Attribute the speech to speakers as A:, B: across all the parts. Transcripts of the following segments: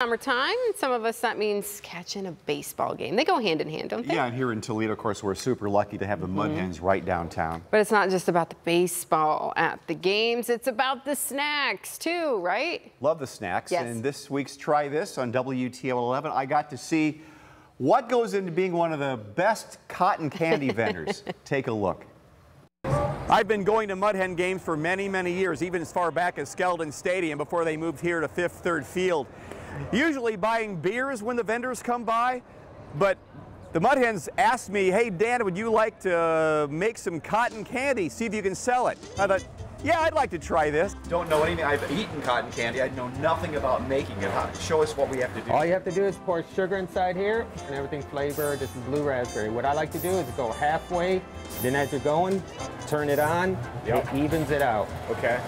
A: Summertime, some of us that means catching a baseball game. They go hand in hand, don't they?
B: Yeah, and here in Toledo, of course, we're super lucky to have the Mud
A: Mm-hmm.
B: Hens right downtown.
A: But it's not just about the baseball at the games, it's about the snacks too, right?
B: Love the snacks.
A: Yes.
B: And this week's Try This on WTOL 11, I got to see what goes into being one of the best cotton candy vendors. Take a look. I've been going to Mud Hen games for many, many years, even as far back as Skeldon Stadium before they moved here to Fifth Third Field. Usually buying beers when the vendors come by, but the Mud Hens asked me, hey Dan, would you like to make some cotton candy, see if you can sell it? I thought, yeah, I'd like to try this. Don't know anything. I've eaten cotton candy. I know nothing about making it. How- Show us what we have to do.
C: All you have to do is pour sugar inside here and everything's flavored. This is blue raspberry. What I like to do is go halfway, then as you're going, turn it on,
B: Yep.
C: it evens it out.
B: Okay.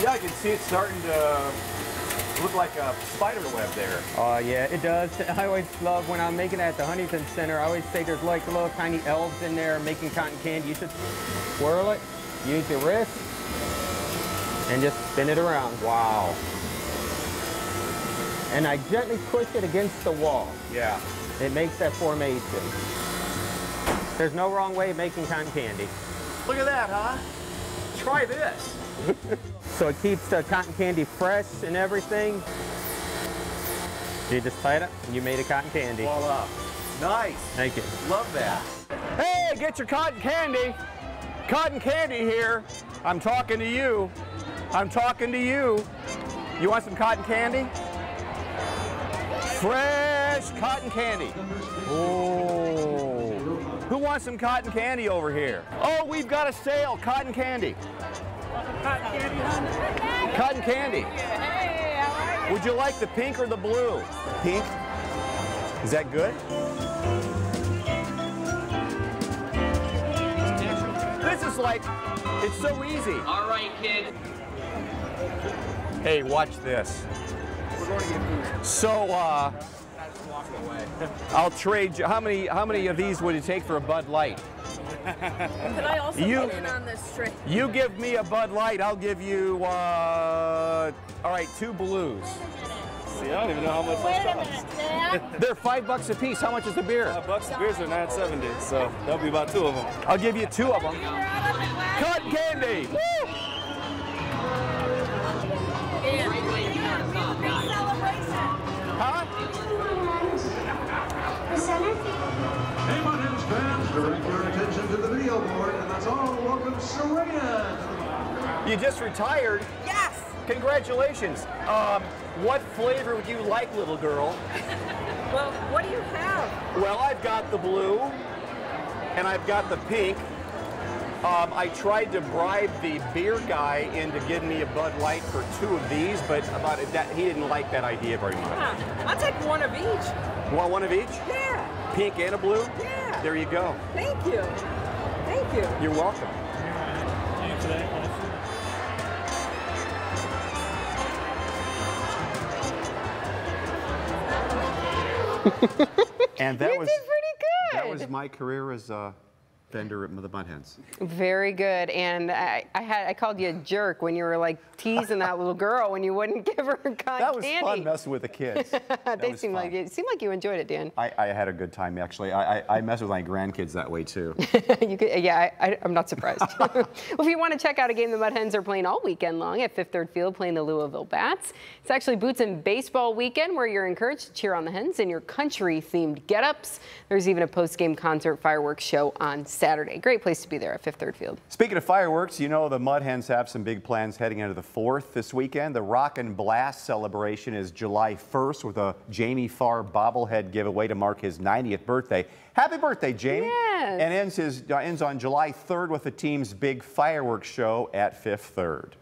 B: Yeah, I can see it starting to look like a spider web there.
C: Oh yeah, it does. I always love when I'm making it at the Huntington Center, I always say there's like little tiny elves in there making cotton candy. You should swirl it, use your wrist, and just spin it around.
B: Wow.
C: And I gently push it against the wall.
B: Yeah.
C: It makes that formation. There's no wrong way of making cotton candy.
B: Look at that, huh? Try this.
C: So it keeps the cotton candy fresh and everything. You just tie it and you made a cotton candy.
B: Voila. Nice.
C: Thank you.
B: Love that. Hey, get your cotton candy. Cotton candy here. I'm talking to you. I'm talking to you. You want some cotton candy? Fresh cotton candy. Oh. Who wants some cotton candy over here? Oh, we've got a sale, cotton candy. Cotton candy. Would you like the pink or the blue? Pink. Is that good? This is like, it's so easy.
D: All right, kid.
B: Hey, watch this. So, uh, I'll trade you. How many, how many of these would it take for a Bud Light?
E: Could I also
B: You-
E: get in on this trip?
B: You give me a Bud Light, I'll give you, uh, all right, two blues.
F: See, I don't even know how much
E: Wait
F: those
E: a
F: cost.
E: minute,
B: They're five bucks a piece. How much is the beer?
F: Five bucks. The Beers are 970, so that'll be about two of them.
B: I'll give you two of them. Cotton candy. Woo! Huh?
G: Board, and that's all. Welcome Serena.
B: You just retired.
E: Yes.
B: Congratulations. Um, what flavor would you like, little girl?
E: Well, what do you have?
B: Well, I've got the blue, and I've got the pink. Um, I tried to bribe the beer guy into giving me a Bud Light for two of these, but about it, that he didn't like that idea very much.
E: Huh. I'll take one of each.
B: Want one of each?
E: Yeah.
B: Pink and a blue?
E: Yeah.
B: There you go.
E: Thank you. Thank you.
B: You're welcome. and that
A: You
B: was
A: did pretty good.
B: that was my career as a vendor at the Mud Hens.
A: Very good. And I, I had I called you a jerk when you were like teasing that little girl when you wouldn't give her a cotton
B: That was
A: candy.
B: fun messing with the kids.
A: They
B: was
A: seemed like it seemed like you enjoyed it, Dan.
B: I, I had a good time actually. I, I, I mess with my grandkids that way too.
A: you could, yeah, I, I, I'm not surprised. well, if you want to check out a game the Mud Hens are playing all weekend long at Fifth Third Field playing the Louisville Bats, it's actually Boots and Baseball weekend where you're encouraged to cheer on the Hens in your country-themed get-ups. There's even a post-game concert fireworks show on Saturday. Great place to be there at Fifth Third Field.
B: Speaking of fireworks, you know the Mud Hens have some big plans heading into the 4th this weekend. The Rock and Blast celebration is July 1st with a Jamie Farr bobblehead giveaway to mark his 90th birthday. Happy birthday, Jamie.
A: Yes.
B: And ends, his, uh, ends on July 3rd with the team's big fireworks show at Fifth Third.